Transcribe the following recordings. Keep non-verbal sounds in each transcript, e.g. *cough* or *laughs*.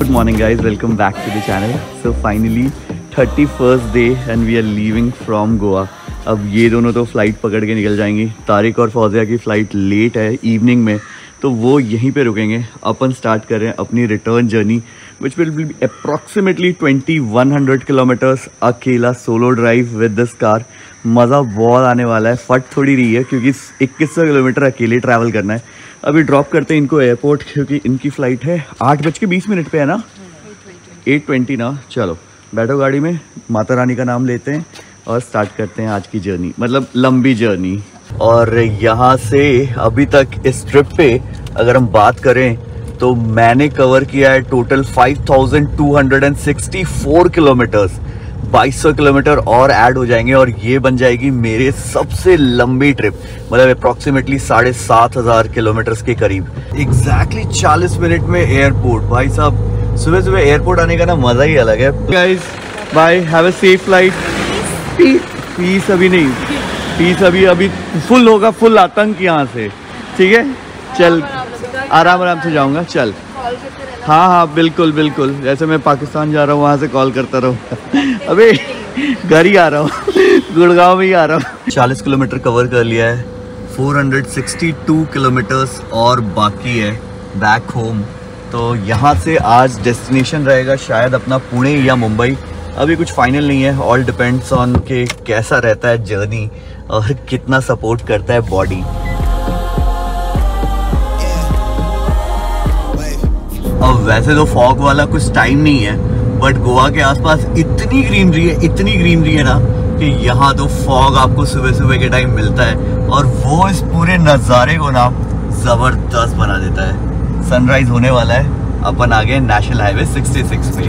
Good morning guys, welcome back to the channel. So finally 31st day and we are leaving from Goa. अब ये दोनों तो flight पकड़ के निकल जाएँगी। तारिक और फौजिया की फ़्लाइट लेट है इवनिंग में। तो वो यहीं पे रुकेंगे। अपन स्टार्ट कर रहे हैं अपनी return journey which will be approximately 2100 kilometres अकेला solo drive with this car मज़ा बहुत आने वाला है। फट थोड़ी रही है क्योंकि इक्कीस सौ किलोमीटर अकेले ट्रैवल करना है। अभी ड्रॉप करते हैं इनको एयरपोर्ट क्योंकि इनकी फ़्लाइट है। आठ बज के बीस मिनट पे है ना? एट ट्वेंटी ना? चलो, बैठो गाड़ी में, माता रानी का नाम लेते हैं और स्टार्ट करते हैं आज की जर्नी मतलब लंबी जर्नी और यहाँ से अभी तक इस ट्रिप पे अगर हम बात करें तो मैंने कवर किया है टोटल 5264 किलोमीटर्स 2200 किलोमीटर और ऐड हो जाएँगे और ये बन जाएगी मेरे सबसे लंबी ट्रिप मतलब अप्रॉक्सीमेटली साढ़े सात हज़ार किलोमीटर के करीब। एग्जैक्टली exactly 40 मिनट में एयरपोर्ट भाई साहब, सुबह सुबह एयरपोर्ट आने का ना मज़ा ही अलग है। Guys bye have a safe flight fees अभी नहीं। फ़ीस अभी अभी फुल होगा फुल आतंक यहाँ से। ठीक है? चल आराम आराम से जाऊँगा, चल। हाँ हाँ बिल्कुल बिल्कुल। जैसे मैं पाकिस्तान जा रहा हूँ, वहाँ से कॉल करता रहूँ। अबे, घर ही आ रहा हूँ। गुड़गांव में ही आ रहा हूँ। चालीस किलोमीटर कवर कर लिया है। 462 किलोमीटर्स और बाकी है। बैक होम तो यहाँ से आज डेस्टिनेशन रहेगा शायद अपना पुणे या मुंबई। अभी कुछ फाइनल नहीं है। ऑल डिपेंड्स ऑन के कैसा रहता है जर्नी और कितना सपोर्ट करता है बॉडी वैसे तो फॉग वाला कुछ टाइम नहीं है बट गोवा के आसपास इतनी ग्रीनरी है, इतनी ग्रीनरी है ना, कि यहाँ तो फॉग आपको सुबह सुबह के टाइम मिलता है, और वो इस पूरे नज़ारे को ना ज़बरदस्त बना देता है। सनराइज होने वाला है, अपन आ गए नेशनल हाईवे 66 पे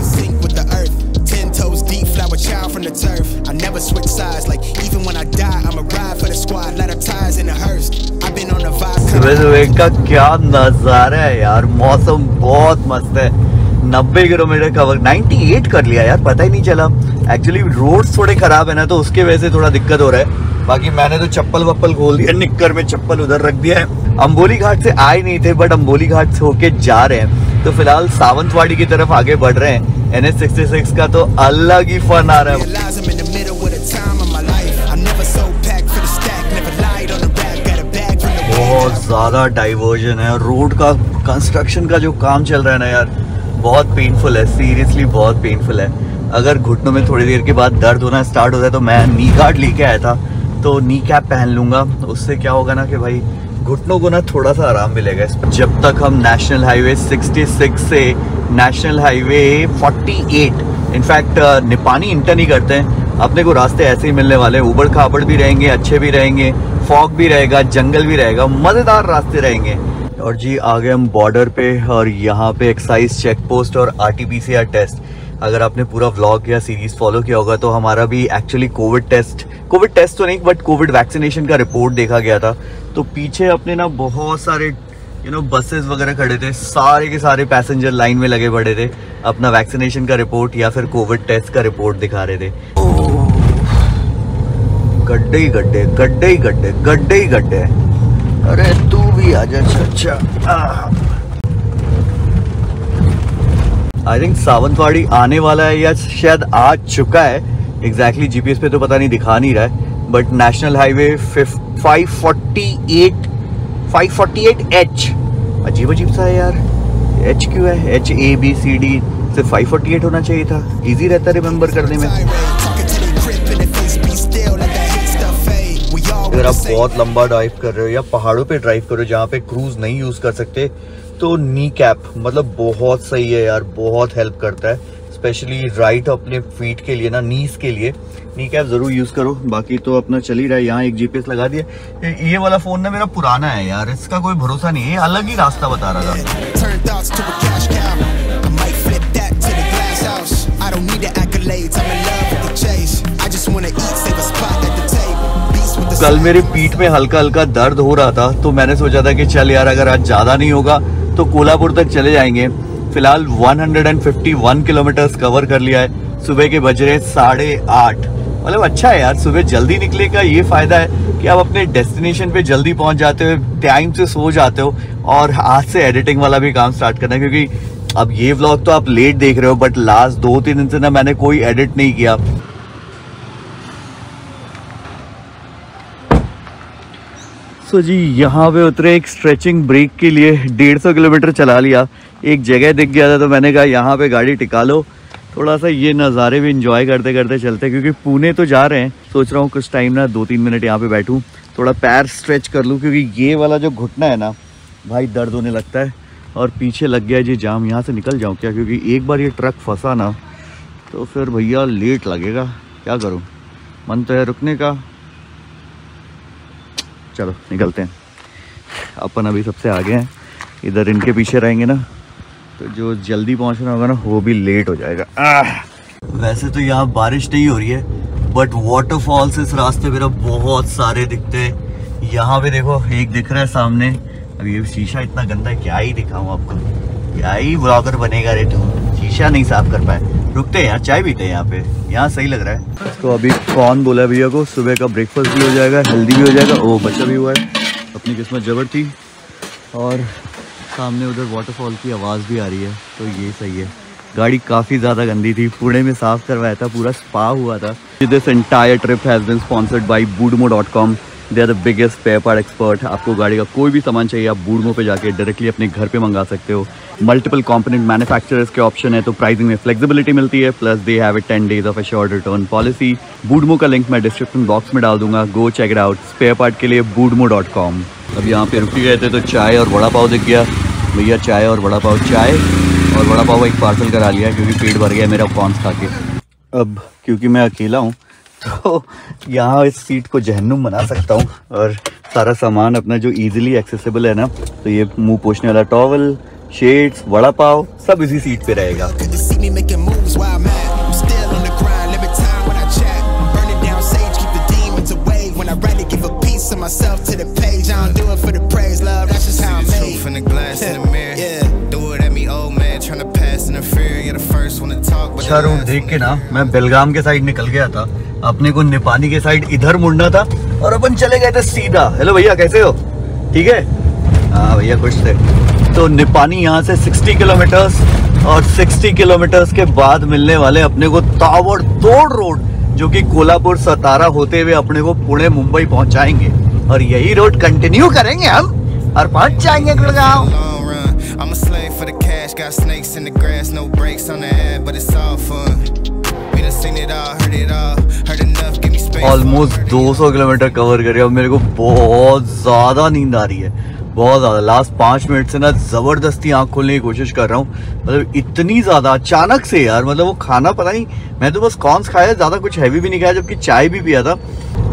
even when I die, I'ma ride for the squad. Let her ties in the hearse. I've been on the vibe. सुबह सुबह का क्या नज़ारा है यार मौसम बहुत मस्त है 90 किलोमीटर कवर 98 कर लिया यार पता ही नहीं चला एक्चुअली रोड्स थोड़े खराब है ना तो उसके वजह से थोड़ा दिक्कत हो रहा है बाकी मैंने तो चप्पल वप्पल खोल दिया निक्कर में चप्पल उधर रख दिया है अम्बोली घाट से आए नहीं थे बट अम्बोली घाट से होके जा रहे हैं तो फ़िलहाल सावंतवाड़ी की तरफ़ आगे बढ़ रहे हैं एन सिक्स का तो अलग ही फन आ रहा है बहुत ज़्यादा डाइवर्जन है। रोड का कंस्ट्रक्शन का जो काम चल रहा है ना यार, बहुत पेनफुल है सीरियसली बहुत पेनफुल है। अगर घुटनों में थोड़ी देर के बाद दर्द होना स्टार्ट हो जाए तो मैं नी गार्ड लेके आया था तो नी कैप पहन लूँगा। उससे क्या होगा ना कि भाई, घुटनों को ना थोड़ा सा आराम मिलेगा। इस जब तक हम नेशनल हाईवे 66 से national highway 48 in fact Nipani enter नहीं करते हैं। अपने को रास्ते ऐसे ही मिलने वाले उबड़ खाबड़ भी रहेंगे, अच्छे भी रहेंगे। फॉग भी रहेगा, जंगल भी रहेगा, मज़ेदार रास्ते रहेंगे। और जी आ गए हम बॉर्डर पे और यहाँ पे एक्साइज चेक पोस्ट और आर टेस्ट अगर आपने पूरा व्लॉग या सीरीज़ फॉलो किया होगा तो हमारा भी actually covid test covid test तो नहीं बट कोविड वैक्सीनेशन का रिपोर्ट देखा गया था। तो पीछे अपने ना बहुत सारे यू नो बसेस वगैरह खड़े थे, सारे के सारे पैसेंजर लाइन में लगे पड़े थे। अपना वैक्सीनेशन का रिपोर्ट या फिर कोविड टेस्ट का रिपोर्ट दिखा रहे थे। गड्ढे ही गड्ढे गड्ढे ही गड्ढे गड्ढे ही गड्ढे। अरे तू भी आ जा अच्छा आई थिंक सावंतवाड़ी आने वाला है या शायद आ चुका है। एग्जैक्टली exactly जीपीएस पे तो पता नहीं दिखा नहीं रहा है बट नेशनल हाईवे 548 548 एच अजीब अजीब सा है यार। एच क्यों है? H A B C D सिर्फ़ 548 होना चाहिए था। इजी रहता रिमेम्बर करने में। आप बहुत लंबा ड्राइव कर रहे हो या पहाड़ों पे ड्राइव कर रहे हो जहाँ पे क्रूज नहीं यूज़ कर सकते तो नी कैप मतलब बहुत सही है यार, बहुत हेल्प करता है। स्पेशली राइट अपने फीट के लिए ना नीस के लिए। नी कैप ज़रूर यूज़ करो। बाकी तो अपना चल ही रहा है। यहाँ एक जीपीएस लगा दिया। ये वाला फ़ोन ना मेरा पुराना है यार। इसका कोई भरोसा नहीं है। अलग ही रास्ता बता रहा था। कल मेरे पीठ में हल्का हल्का दर्द हो रहा था तो मैंने सोचा था कि चल यार, अगर आज ज़्यादा नहीं होगा तो कोल्हापुर तक चले जाएँगे। फ़िलहाल 151 किलोमीटर्स कवर कर लिया है। सुबह के बज रहे साढ़े आठ। मतलब अच्छा है यार, सुबह जल्दी निकले का ये फ़ायदा है कि आप अपने डेस्टिनेशन पे जल्दी पहुँच जाते हो, टाइम से सो जाते हो, और आज से एडिटिंग वाला भी काम स्टार्ट करना है, क्योंकि अब ये व्लॉग तो आप लेट देख रहे हो बट लास्ट दो तीन दिन से ना मैंने कोई एडिट नहीं किया। सो so जी, यहाँ पे उतरे एक स्ट्रेचिंग ब्रेक के लिए डेढ़ सौ किलोमीटर चला लिया। एक जगह दिख गया था तो मैंने कहा, यहाँ पे गाड़ी टिका लो। थोड़ा सा ये नज़ारे भी इंजॉय करते करते चलते क्योंकि पुणे तो जा रहे हैं। सोच रहा हूँ कुछ टाइम ना दो तीन मिनट यहाँ पे बैठूँ, थोड़ा पैर स्ट्रेच कर लूँ, क्योंकि ये वाला जो घुटना है ना, भाई दर्द होने लगता है। और पीछे लग गया जी, जाम, यहाँ से निकल जाऊँ क्या? क्योंकि एक बार ये ट्रक फंसा ना तो फिर भैया लेट लगेगा। क्या करूँ? मन तो है रुकने का। चलो, निकलते हैं। अपन अभी सबसे आगे हैं। इधर इनके पीछे रहेंगे ना तो जो जल्दी पहुँचना होगा ना, वो भी लेट हो जाएगा! वैसे तो यहाँ बारिश नहीं हो रही है बट वाटरफॉल्स इस रास्ते मेरा बहुत सारे दिखते हैं। यहाँ पे देखो, एक दिख रहा है सामने। अब ये शीशा इतना गंदा है, क्या ही दिखाऊँ आपको? क्या ही ब्लॉगर बनेगा रे तू? शीशा नहीं साफ़ कर पाए। रुकते हैं यहाँ चाय पीते हैं यहाँ पे। यहाँ सही लग रहा है। तो अभी कौन बोला भैया को? सुबह का ब्रेकफास्ट भी हो जाएगा हेल्दी भी हो जाएगा ओ बच्चा भी हुआ है। अपनी किस्मत जबर थी। और सामने उधर वाटरफॉल की आवाज़ भी आ रही है तो ये सही है। गाड़ी काफ़ी ज़्यादा गंदी थी, पुणे में साफ़ करवाया था, पूरा स्पा हुआ था। This entire trip has been sponsored by Boodmo dot com they are the biggest spare part expert आपको गाड़ी का कोई भी सामान चाहिए, आप बूडमो पे जाके डायरेक्टली अपने घर पे मंगा सकते हो। मल्टीपल कंपोनेंट मैन्युफैक्चरर्स के ऑप्शन है तो प्राइसिंग में फ्लेक्सिबिलिटी मिलती है plus they have a ten days of assured return policy Boodmo का लिंक मैं डिस्क्रिप्शन बॉक्स में डाल दूँगा। Go check it out spare part के लिए बूडमो डॉट कॉम अब यहाँ पे रुकी गए थे तो चाय और बड़ा पाव दिख गया। भैया, चाय और बड़ा पाव, चाय और बड़ा पाव एक पार्सल करा लिया, क्योंकि पेट भर गया मेरा कॉन्स खा के अब, क्योंकि मैं अकेला हूँ तो यहाँ इस सीट को जहनुम बना सकता हूँ और सारा सामान अपना जो इजीली एक्सेसिबल है ना तो ये मुँह पोछने वाला टॉवल शेड्स वड़ा पाव सब इसी सीट पे रहेगा। देख के ना मैं बेलगाम के साइड निकल गया था। अपने को निपानी के साइड इधर मुड़ना था और अपन चले गए थे सीधा। हेलो भैया कैसे हो? ठीक है? हाँ भैया खुश थे। तो निपानी यहाँ से 60 किलोमीटर्स और 60 किलोमीटर्स के बाद मिलने वाले अपने को तावड़ तोड़ रोड जो कि कोल्हापुर सतारा होते हुए अपने को पुणे मुंबई पहुंचाएँगे। और यही रोड कंटिन्यू करेंगे हम। और पहुँच जाएँगे Gurgaon got snakes in the grass, no brakes on the ad, but it's all fun. Almost 200 kilometre cover करे और मेरे को बहुत ज़्यादा नींद आ रही है। बहुत ज़्यादा। लास्ट पाँच मिनट से ना ज़बरदस्ती आँख खोलने की कोशिश कर रहा हूँ। मतलब इतनी ज़्यादा अचानक से यार। मतलब वो खाना पता नहीं मैं तो बस कॉन्स खाया ज़्यादा कुछ हैवी भी नहीं खाया जबकि चाय भी पिया था।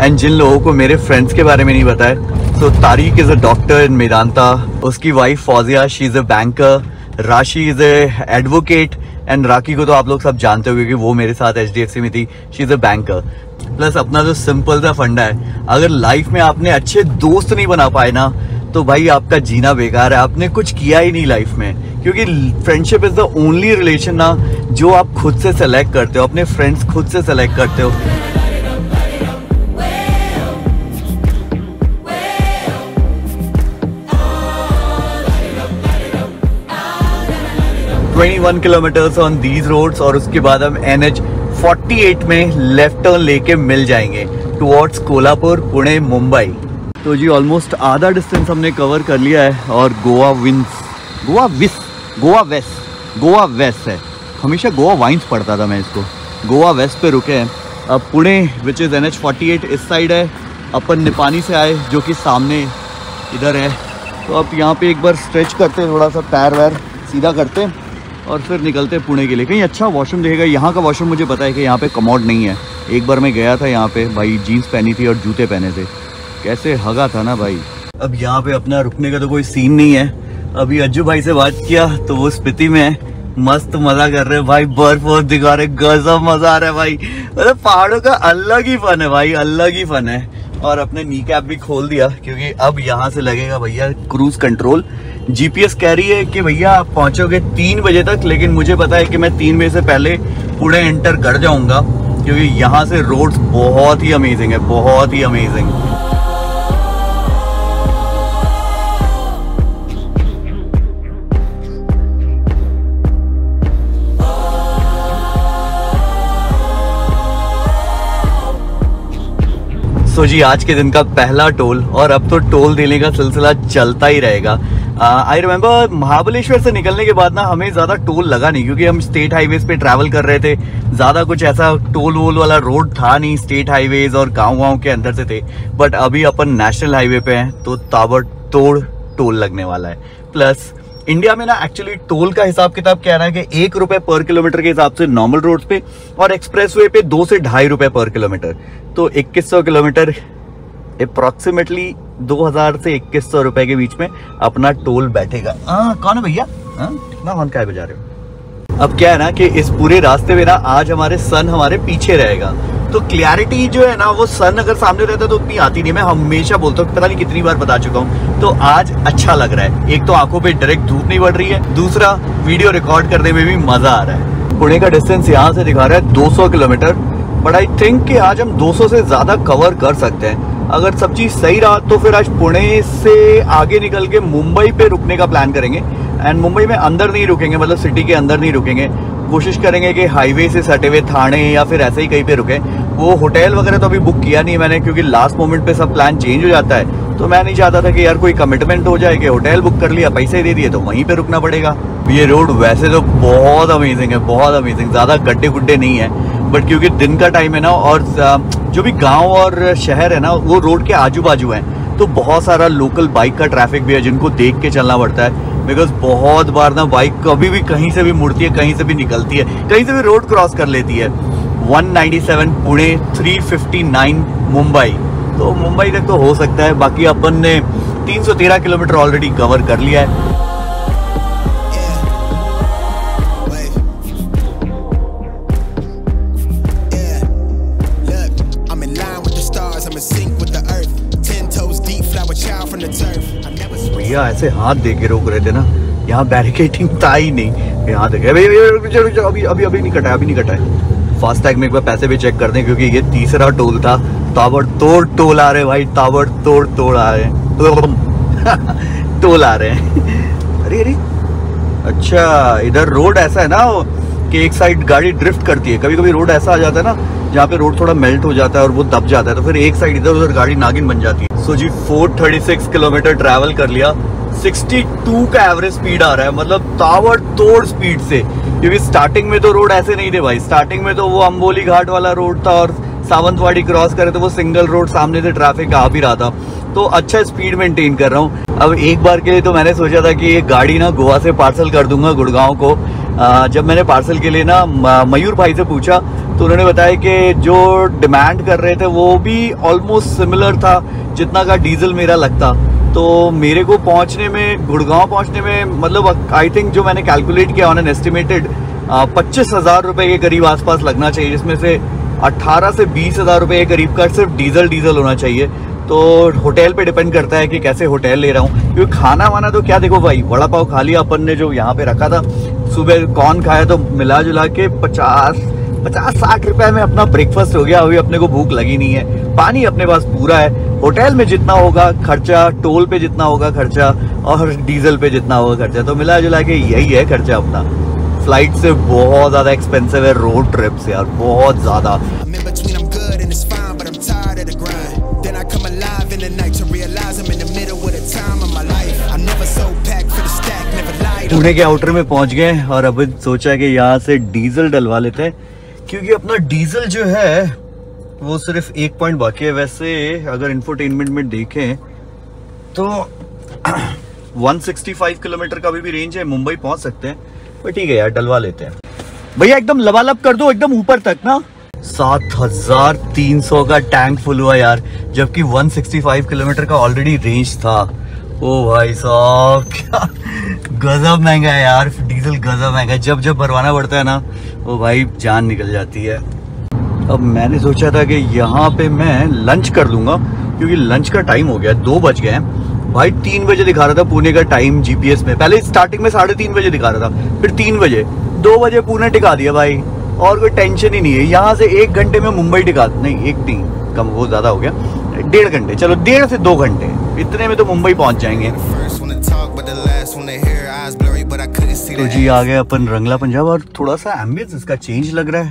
एंड जिन लोगों को मेरे फ्रेंड्स के बारे में नहीं बताया तो Tariq is a doctor in Medanta उसकी wife Fauzia she is a banker Rashi is a advocate and Rakhi को तो आप लोग सब जानते हो क्योंकि वो मेरे साथ एचडीएफसी में थी. She is a banker plus अपना जो सिंपल सा फंडा है, अगर लाइफ में आपने अच्छे दोस्त नहीं बना पाए ना तो भाई आपका जीना बेकार है. आपने कुछ किया ही नहीं लाइफ में. क्योंकि friendship is the only relation ना, जो आप खुद से सेलेक्ट करते हो. अपने फ्रेंड्स खुद से सेलेक्ट करते हो. Twenty one kilometre on these roads और उसके बाद हम एन एच फोर्टी एट में लेफ़्ट टर्न लेके मिल जाएँगे टुवर्ड्स कोल्हापुर, पुणे, मुंबई। तो जी ऑलमोस्ट आधा डिस्टेंस हमने कवर कर लिया है और गोवा विंस गोवा विस गोवा वेस्ट गोवा वेस्ट है। हमेशा गोवा वाइंस पढ़ता था मैं इसको। गोवा वेस्ट पे रुके हैं। अब Pune which is N H forty eight इस साइड है। अपन निपानी से आए, जो कि सामने इधर है। तो अब यहाँ पे एक बार स्ट्रेच करते हैं, थोड़ा सा पैर वैर सीधा करते हैं। और फिर निकलते पुणे के लिए। कहीं अच्छा वॉशरूम देखेगा। यहाँ का वॉशरूम मुझे पता है कि यहाँ पे कमोड नहीं है। एक बार मैं गया था यहाँ पे, भाई जीन्स पहनी थी और जूते पहने थे। कैसे हगा था ना भाई। अब यहाँ पे अपना रुकने का तो कोई सीन नहीं है। अभी अज्जू भाई से बात किया तो वो स्पिति में है। मस्त मज़ा कर रहे भाई, बर्फ़ वर्फ दिखा रहे गजब मज़ा आ रहा है भाई। मतलब पहाड़ों का अलग ही फन है भाई, अलग ही फन है। और अपने नी कैप भी खोल दिया, क्योंकि अब यहाँ से लगेगा भैया क्रूज कंट्रोल जीपीएस कह रही है कि भैया आप पहुंचोगे तीन बजे तक, लेकिन मुझे पता है कि मैं तीन बजे से पहले पूरे एंटर कर जाऊँगा, क्योंकि यहाँ से रोड्स बहुत ही अमेजिंग है, बहुत ही अमेजिंग सो so जी, आज के दिन का पहला टोल और अब तो टोल देने का सिलसिला चलता ही रहेगा। आई रिमेम्बर महाबलेश्वर से निकलने के बाद ना हमें ज़्यादा टोल लगा नहीं, क्योंकि हम स्टेट हाईवेज पे ट्रैवल कर रहे थे। ज़्यादा कुछ ऐसा टोल वोल वाला रोड था नहीं स्टेट हाईवेज और गाँव गाँव के अंदर से थे। बट अभी अपन नेशनल हाईवे पे हैं तो ताबड़तोड़ टोल लगने वाला है। प्लस इंडिया में ना एक्चुअली टोल का हिसाब किताब क्या है कि एक रुपए पर किलोमीटर के हिसाब से नॉर्मल रोड पे और एक्सप्रेस वे पे दो से ढाई रुपए पर किलोमीटर तो 2100 किलोमीटर अप्रोक्सीमेटली 2000 से 2100 रुपए के बीच में अपना टोल बैठेगा। हाँ कौन है भैया? हाँ, कितना हॉर्न काय बजा रहे हो अब क्या है ना कि इस पूरे रास्ते में ना आज हमारे सन हमारे पीछे रहेगा। तो क्लैरिटी जो है ना वो सन अगर सामने रहता है तो उतनी आती नहीं। मैं हमेशा बोलता हूँ पता नहीं कितनी बार बता चुका हूँ। तो आज अच्छा लग रहा है। एक तो आँखों पे डायरेक्ट धूप नहीं बढ़ रही है। दूसरा वीडियो रिकॉर्ड करने में भी मज़ा आ रहा है। पुणे का डिस्टेंस यहाँ से दिखा रहा है 200 किलोमीटर। बट आई थिंक कि आज हम 200 से ज़्यादा कवर कर सकते हैं। अगर सब चीज़ सही रहा तो फिर आज पुणे से आगे निकल के मुंबई पे रुकने का प्लान करेंगे। एंड मुंबई में अंदर नहीं रुकेंगे मतलब सिटी के अंदर नहीं रुकेंगे। कोशिश करेंगे कि हाईवे से सटे हुए थाने या फिर ऐसे ही कहीं पे रुके। वो होटल वगैरह तो अभी बुक किया नहीं मैंने, क्योंकि लास्ट मोमेंट पे सब प्लान चेंज हो जाता है। तो मैं नहीं चाहता था कि यार कोई कमिटमेंट हो जाए कि होटल बुक कर लिया, पैसे दे दिए तो वहीं पे रुकना पड़ेगा। ये रोड वैसे तो बहुत अमेजिंग है, बहुत अमेजिंग ज़्यादा गड्ढे गुड्ढे नहीं है। बट क्योंकि दिन का टाइम है ना और जो भी गाँव और शहर है ना, वो रोड के आजू बाजू है। तो बहुत सारा लोकल बाइक का ट्रैफ़िक भी है जिनको देख के चलना पड़ता है। बिकॉज़ बहुत बार ना बाइक कभी भी कहीं से भी मुड़ती है, कहीं से भी निकलती है, कहीं से भी रोड क्रॉस कर लेती है। 197 पुणे 359 मुंबई। तो मुंबई तक तो हो सकता है, बाकी अपन ने 313 किलोमीटर ऑलरेडी कवर कर लिया है। भैया, ऐसे हाथ दे के रोक रहे थे ना। यहाँ बैरिकेटिंग था ही नहीं। यहाँ देखे अभी अभी अभी नहीं कटा अभी नहीं कटा है। फास्टैग में एक बार पैसे भी चेक कर दें, क्योंकि ये तीसरा टोल था। ताबड़ तोड़ टोल आ रहे भाई। ताबड़ तोड़ तोड़ आ रहे टोल *laughs* आ रहे हैं। अरे अरे। अच्छा इधर रोड ऐसा है ना कि एक साइड गाड़ी ड्रिफ्ट करती है। कभी कभी रोड ऐसा आ जाता है ना, जहाँ पे रोड थोड़ा मेल्ट हो जाता है और वो दब जाता है तो फिर एक साइड इधर उधर गाड़ी नागिन बन जाती है। सो जी 436 किलोमीटर ट्रैवल कर लिया। 62 का एवरेज स्पीड आ रहा है मतलब तावड़ तोड़ स्पीड से। क्योंकि स्टार्टिंग में तो रोड ऐसे नहीं थे भाई। स्टार्टिंग में तो वो अम्बोली घाट वाला रोड था और सावंतवाड़ी क्रॉस करे तो वो सिंगल रोड सामने से ट्रैफ़िक आ भी रहा था। तो अच्छा स्पीड मेंटेन कर रहा हूँ। अब एक बार के लिए तो मैंने सोचा था कि ये गाड़ी ना गोवा से पार्सल कर दूँगा गुड़गांव को। आ, जब मैंने पार्सल के लिए ना मयूर भाई से पूछा तो उन्होंने बताया कि जो डिमांड कर रहे थे वो भी ऑलमोस्ट सिमिलर था। जितना का डीजल मेरा लगता तो मेरे को पहुँचने में, गुड़गांव पहुँचने में मतलब आई थिंक जो मैंने कैलकुलेट किया ऑन एन एस्टिमेटेड पच्चीस हज़ार रुपए के करीब आसपास लगना चाहिए, जिसमें से अट्ठारह से बीस हज़ार रुपए के करीब का सिर्फ़ डीजल डीजल होना चाहिए। तो होटल पे डिपेंड करता है कि कैसे होटल ले रहा हूँ। क्योंकि खाना वाना तो क्या देखो भाई वड़ा पाव खा लिया अपन ने जो यहाँ पे रखा था, सुबह कौन खाया तो मिला जुला के पचास पचास साठ रुपए में अपना ब्रेकफास्ट हो गया अभी अपने को भूख लगी नहीं है। पानी अपने पास पूरा है। होटल में जितना होगा खर्चा टोल पे जितना होगा खर्चा और डीजल पे जितना होगा खर्चा। तो मिला जुला के यही है खर्चा अपना। फ़्लाइट से बहुत ज़्यादा एक्सपेंसिव है रोड ट्रिप से यार बहुत ज़्यादा। पुणे के आउटर में पहुँच गए और अब सोचा कि यहाँ से डीजल डलवा लेते हैं। क्योंकि अपना डीजल जो है वो सिर्फ़ एक पॉइंट बाकी है। वैसे अगर इंफोटेनमेंट में देखें तो *clears throat* 165 किलोमीटर का भी, भी रेंज है मुंबई पहुँच सकते हैं। पर ठीक है यार डलवा लेते हैं। भैया एकदम लबालब कर दो एकदम ऊपर तक ना। सात हज़ार तीन सौ का टैंक फुल हुआ यार जबकि 165 किलोमीटर का ऑलरेडी रेंज था। ओ भाई साहब, क्या गजब महँगा है यार, डीजल गजब महँगा है। जब जब भरवाना पड़ता है ना वो भाई जान निकल जाती है। अब मैंने सोचा था कि यहाँ पे मैं लंच कर लूँगा, क्योंकि लंच का टाइम हो गया, दो बज गए हैं। भाई तीन बजे दिखा रहा था पुणे का टाइम जीपीएस में। पहले स्टार्टिंग में साढ़े तीन बजे दिखा रहा था, फिर तीन बजे। दो बजे पुणे टिका दिया भाई, और कोई टेंशन ही नहीं है। यहाँ से एक घंटे में मुंबई टिका, नहीं, एक नहीं, कम वो ज़्यादा हो गया। डेढ़ घंटे, चलो, डेढ़ से दो घंटे। इतने में तो मुंबई पहुँच जाएँगे। तो जी आ गए अपन रंगला पंजाब और थोड़ा सा एम्बियंस इसका चेंज लग रहा है।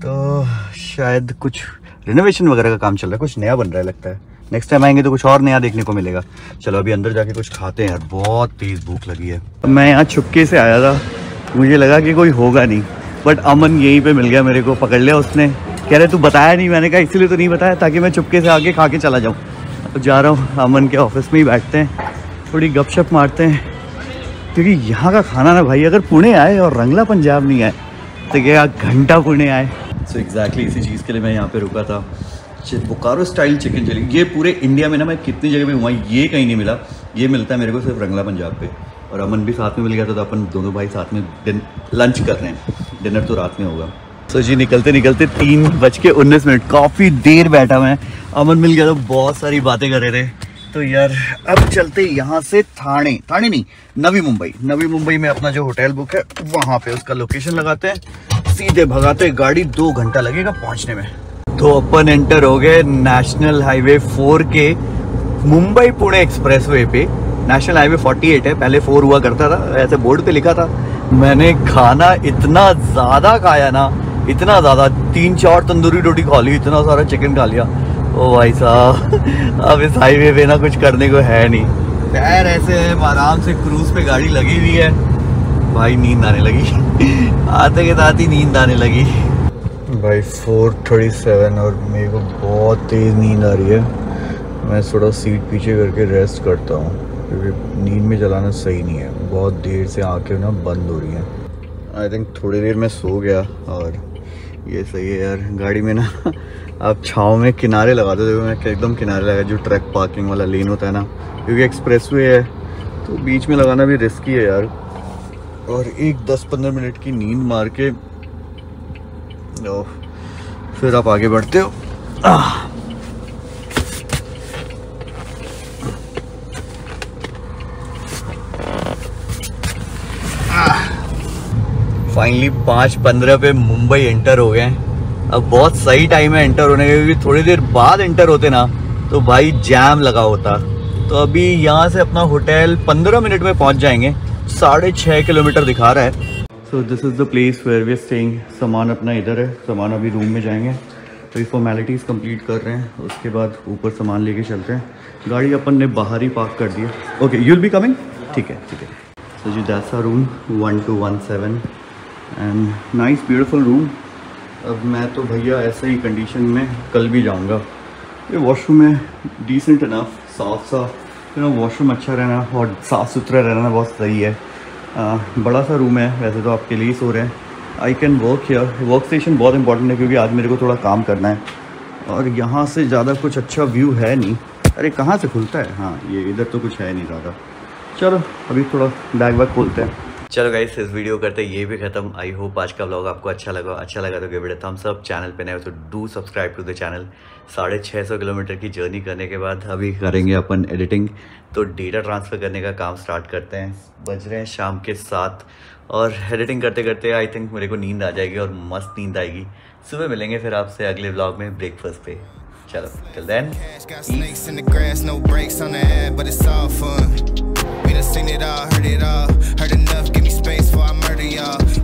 तो शायद कुछ रिनोवेशन वगैरह का काम चल रहा है कुछ नया बन रहा है लगता है। नेक्स्ट टाइम आएँगे तो कुछ और नया देखने को मिलेगा। चलो अभी अंदर जाके कुछ खाते हैं यार बहुत तेज़ भूख लगी है। मैं यहाँ छुपके से आया था मुझे लगा कि कोई होगा नहीं बट अमन यहीं पे मिल गया मेरे को पकड़ लिया उसने। कह रहे तू बताया नहीं? मैंने कहा इसीलिए तो नहीं बताया ताकि मैं चुपके से आके खा के चला जाऊँ। तो जा रहा हूँ अमन के ऑफ़िस में ही बैठते हैं, थोड़ी गपशप मारते हैं। क्योंकि यहाँ का खाना ना भाई, अगर पुणे आए और रंगला पंजाब नहीं आए तो क्या घंटा पुणे आए? सो so एग्जैक्टली exactly इसी चीज़ के लिए मैं यहाँ पे रुका था। बोकारो स्टाइल चिकन चिली ये पूरे इंडिया में ना मैं कितनी जगह पे हुआ, ये कहीं नहीं मिला। ये मिलता है मेरे को सिर्फ़ रंगला पंजाब पे। और अमन भी साथ में मिल गया था तो अपन दोनों भाई साथ में लंच कर रहे हैं। डिनर तो रात में होगा। सो जी, निकलते निकलते तीन बज के उन्नीस मिनट। काफ़ी देर बैठा मैं। अमन मिल गया तो बहुत सारी बातें कर रहे थे। तो यार, अब चलते यहाँ से थाने। थाने नहीं, नवी मुंबई। नवी मुंबई में अपना जो होटल बुक है, वहाँ पे उसका लोकेशन लगाते हैं। सीधे भगाते गाड़ी, दो घंटा लगेगा पहुँचने में। तो अपन एंटर हो गए नेशनल हाईवे फोर के मुंबई पुणे एक्सप्रेसवे पे। नेशनल हाईवे 48 है, पहले फोर हुआ करता था, ऐसे बोर्ड पे लिखा था। मैंने खाना इतना ज़्यादा खाया ना इतना ज़्यादा, तीन चार तंदूरी रोटी खा ली, इतना सारा चिकन खा लिया। ओ भाई साहब, अब इस हाईवे पे ना कुछ करने को है नहीं। खैर ऐसे आराम से क्रूज पे गाड़ी लगी हुई है। भाई नींद आने लगी। आते के साथ ही नींद आने लगी। भाई फोर थर्टी सेवन और मेरे को बहुत तेज़ नींद आ रही है। मैं थोड़ा सीट पीछे करके रेस्ट करता हूँ। क्योंकि नींद में चलाना सही नहीं है। बहुत देर से आँखें ना बंद हो रही हैं। आई थिंक थोड़ी देर में सो गया और ये सही है यार, गाड़ी में ना, आप छाँव में किनारे लगा दो मैं एकदम किनारे लगा, जो ट्रक पार्किंग वाला लेन होता है ना, क्योंकि एक्सप्रेस वे है तो बीच में लगाना भी रिस्की है यार। और एक दस पंद्रह मिनट की नींद मार के फिर आप आगे बढ़ते हो। फाइनली पाँच पंद्रह पे मुंबई एंटर हो गए अब बहुत सही टाइम है एंटर होने का, क्योंकि थोड़ी देर बाद एंटर होते ना तो भाई जैम लगा होता। तो अभी यहाँ से अपना होटल पंद्रह मिनट में पहुँच जाएँगे। साढ़े छः किलोमीटर दिखा रहा है। So this is the place where we staying सामान अपना इधर है, सामान अभी रूम में जाएँगे। तो ये फॉर्मेलिटीज़ कंप्लीट कर रहे हैं, उसके बाद ऊपर सामान लेके चलते हैं। गाड़ी अपन ने बाहर ही पार्क कर दी ओके यूल बी कमिंग ठीक है ठीक है। So ji that's room one two one seven and nice beautiful room. अब मैं तो भैया ऐसे ही कंडीशन में कल भी जाऊँगा। ये वॉशरूम है डिसेंट इनफ साफ़ सा। यू नो वॉशरूम अच्छा रहना और साफ़ सुथरा रहना बहुत सही है। आ, बड़ा सा रूम है वैसे तो आपके लिए सो रहे हैं। I can work here work station बहुत इंपॉर्टेंट है क्योंकि आज मेरे को थोड़ा काम करना है। और यहाँ से ज़्यादा कुछ अच्छा व्यू है नहीं। अरे कहाँ से खुलता है? हाँ ये इधर तो कुछ है नहीं ज़्यादा। चलो अभी थोड़ा बैग वैग खोलते हैं। चलो गाइस इस वीडियो करते ये भी खत्म। आई होप आज का ब्लॉग आपको अच्छा लगा। अच्छा लगा तो give it thumbs up channel पे नए हो तो do subscribe to the channel साढ़े छः सौ किलोमीटर की जर्नी करने के बाद अभी करेंगे अपन एडिटिंग तो डेटा ट्रांसफ़र करने का काम स्टार्ट करते हैं। बज रहे हैं शाम के साथ और एडिटिंग करते करते आई थिंक मेरे को नींद आ जाएगी और मस्त नींद आएगी। सुबह मिलेंगे फिर आपसे अगले ब्लॉग में ब्रेकफास्ट पे। चलो till then seen it all, heard it all. Heard enough,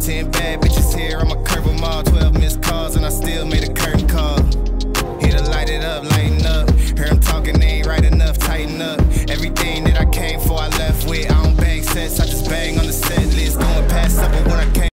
Ten bad bitches here, I'ma curve them all. Twelve missed calls, and I still made a curtain call. Hit to light it up, lighten up. Hear them talking, they ain't right enough, tighten up. Everything that I came for, I left with. I don't bang sets, I just bang on the set list. Going past up, but when I came